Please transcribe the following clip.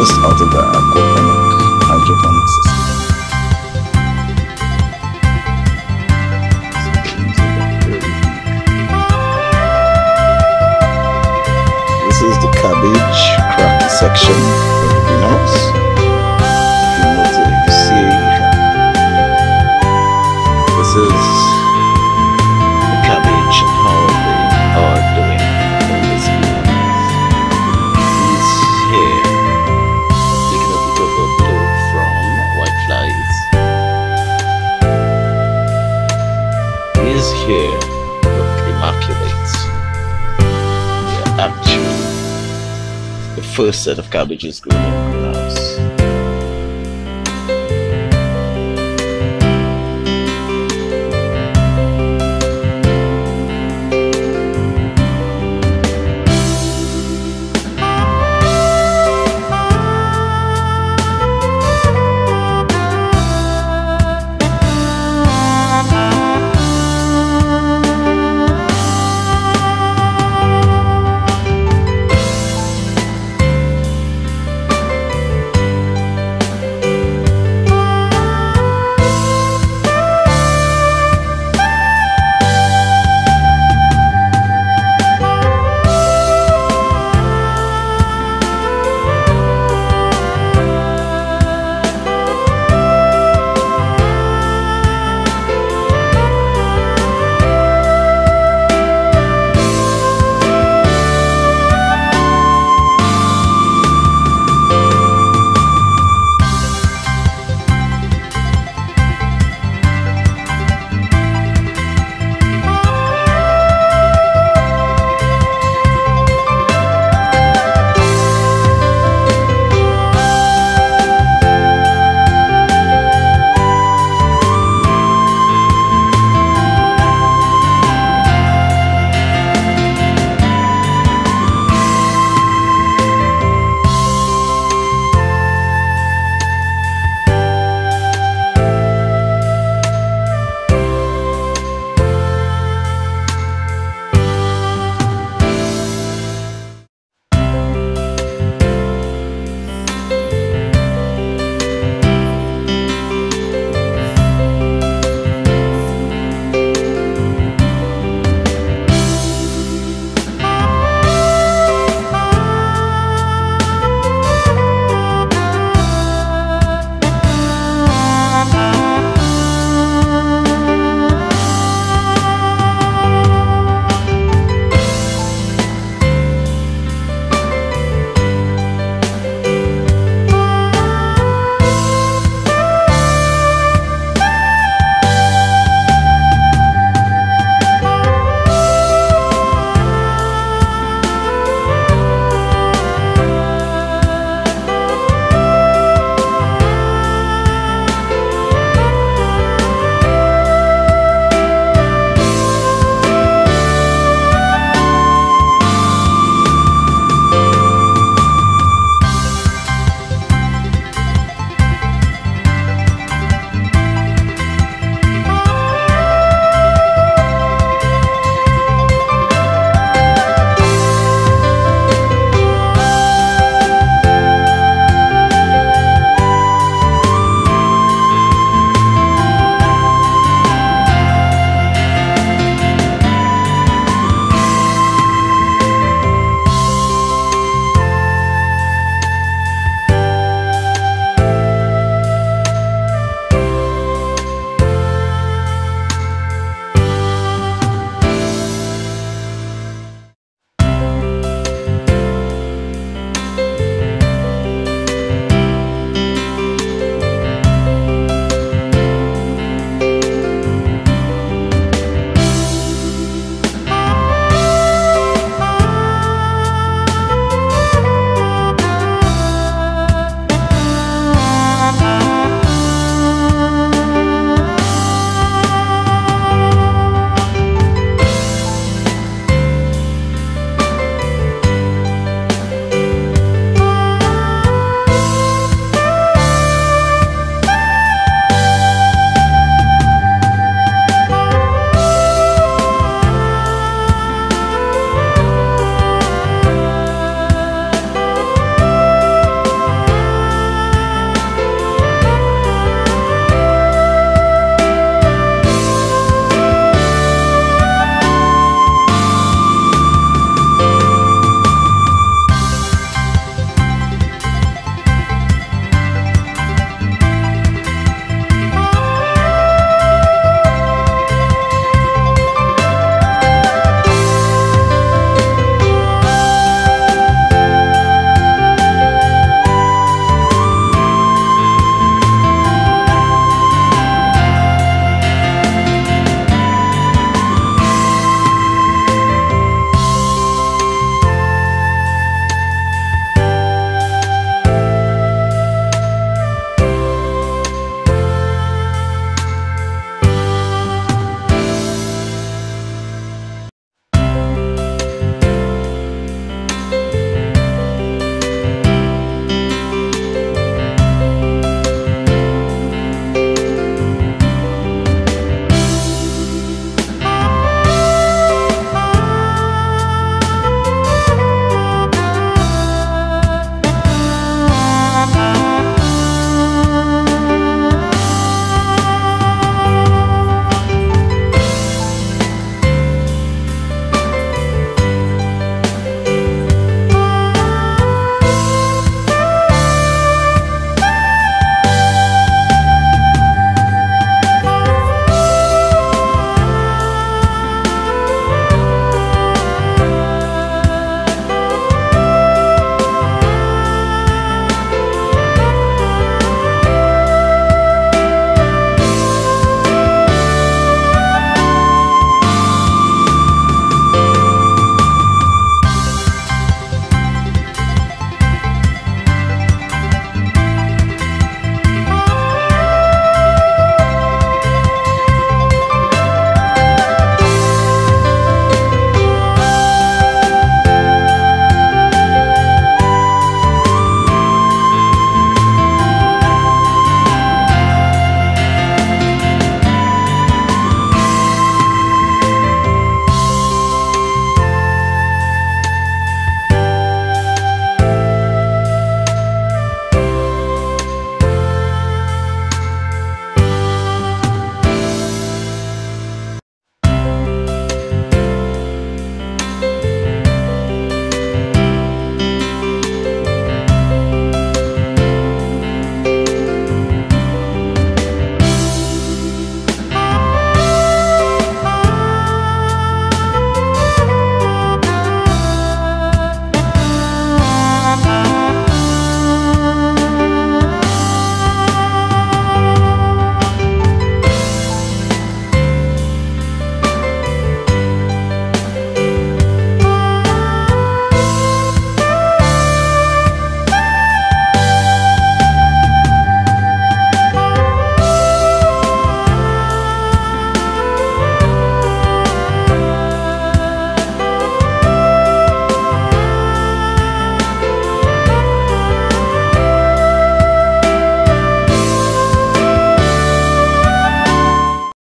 Santos, alto da Copa. first set of cabbages growing.